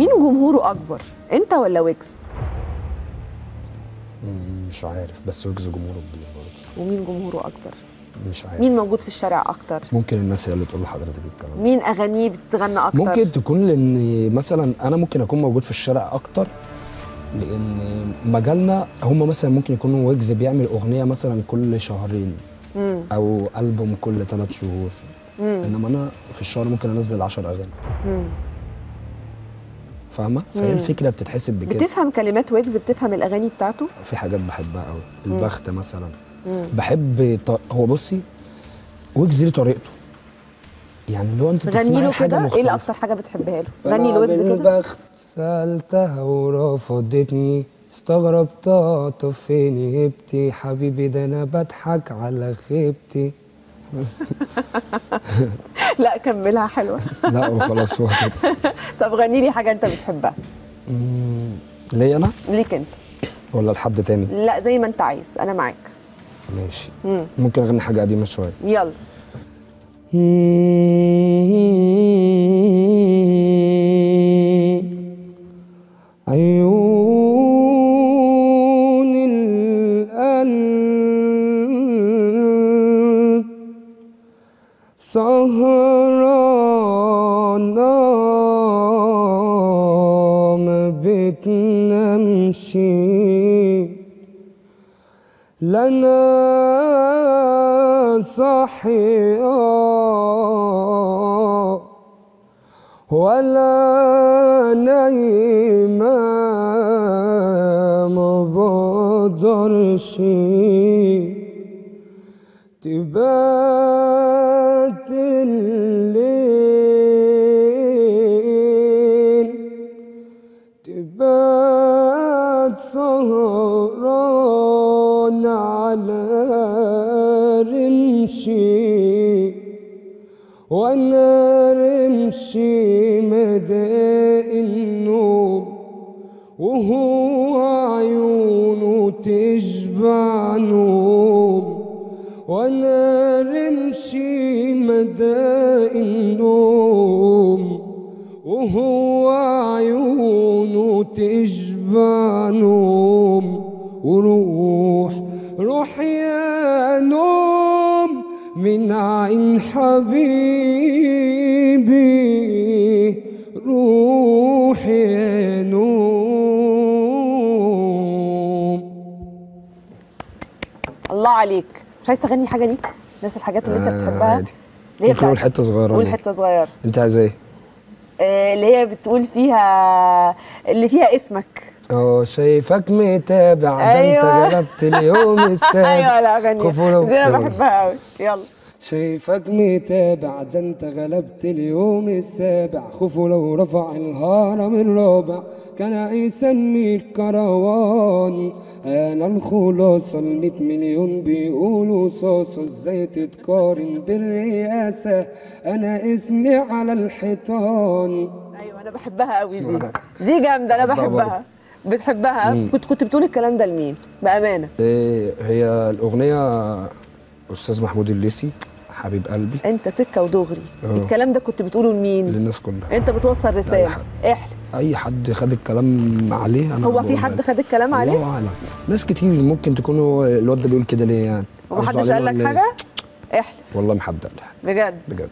مين جمهوره أكبر؟ إنت ولا مم، مش عارف بس ويجز جمهوره كبير برضه. ومين جمهوره أكبر؟ مش عارف. مين موجود في الشارع أكتر؟ ممكن الناس هي اللي تقول لحضرتك الكلام ده. مين أغانيه بتتغنى أكتر؟ ممكن تكون لأن مثلا أنا ممكن أكون موجود في الشارع أكتر لأن مجالنا هم مثلا ممكن يكونوا ويجز بيعمل أغنية مثلا كل شهرين مم. أو ألبوم كل ثلاث شهور. مم. إنما أنا في الشهر ممكن أنزل 10 أغاني. فاهمة؟ فهي الفكرة بتتحسب بكده. بتفهم كلمات ويجز بتفهم الأغاني بتاعته؟ في حاجات بحبها قوي البخت مثلا. مم. بحب ط... هو بصي ويجز ليه طريقته. يعني اللي هو أنت بتسمعي له حاجة كده؟ إيه مختلفة. أكتر حاجة بتحبها له؟ غني لويجز كده؟ بالبخت سألتها ورفضتني استغربتها طب فين هبتي. حبيبي ده أنا بضحك على خيبتي. بس. لا كملها حلوة. لا وخلاص هو كده. طب غني لي حاجة أنت بتحبها. ليا أنا؟ ليك أنت. ولا لحد تاني؟ لا زي ما أنت عايز أنا معاك. ماشي. مم. ممكن أغني حاجة قديمة شوية. يلا. عيون القلب. سهرانة ما بتنامش لنا صحيا ولا نايمة ما بقدرش تبات الليل تبات سهران على رمشي وأنا رمشي مدى النوم وهو عيونه تشبع نوم وأنا رمشي مدى النوم وهو عيونه تشبع نوم وروح روح يا نوم من عين حبيبي روح يا نوم. الله عليك. مش عايز تغني حاجة ليك نفس الحاجات اللي انت آه، بتحبها عادي. ممكن أقول حتة صغيرة قول. حتة صغيرة أنت عايز إيه؟ آه، اللي هي بتقول فيها اللي فيها اسمك آه شايفك متابع ده أنت أيوة. غلبت اليوم السابع أيوه لا غني كفولة دي أنا. بحبها قوي يلا شايفك متابع ده انت غلبت اليوم السابع. خوفه لو رفع الهرم الرابع كان يسمي الكروان. أنا الخلاصة الميت مليون بيقولوا صاصة. إزاي تتقارن بالرئاسة؟ أنا اسمي على الحيطان. أيوه أنا بحبها قوي دي. دي جامدة أنا بحبها بتحبها؟ كنت كنت بتقول الكلام ده لمين؟ بأمانة. إيه هي الأغنية أستاذ محمود الليثي. حبيب قلبي. انت سكة ودغري. آه. الكلام ده كنت بتقوله لمين؟ للناس كلها. انت بتوصل رسالة. حد. احلف. أي حد خد الكلام عليه أنا هو في حد. خد الكلام عليه؟ الله اعلم ناس كتير ممكن تكون هو الواد ده بيقول كده ليه يعني؟ ومحدش قال لك إيه؟ حاجة؟ احلف. والله حاجة بجد؟ بجد.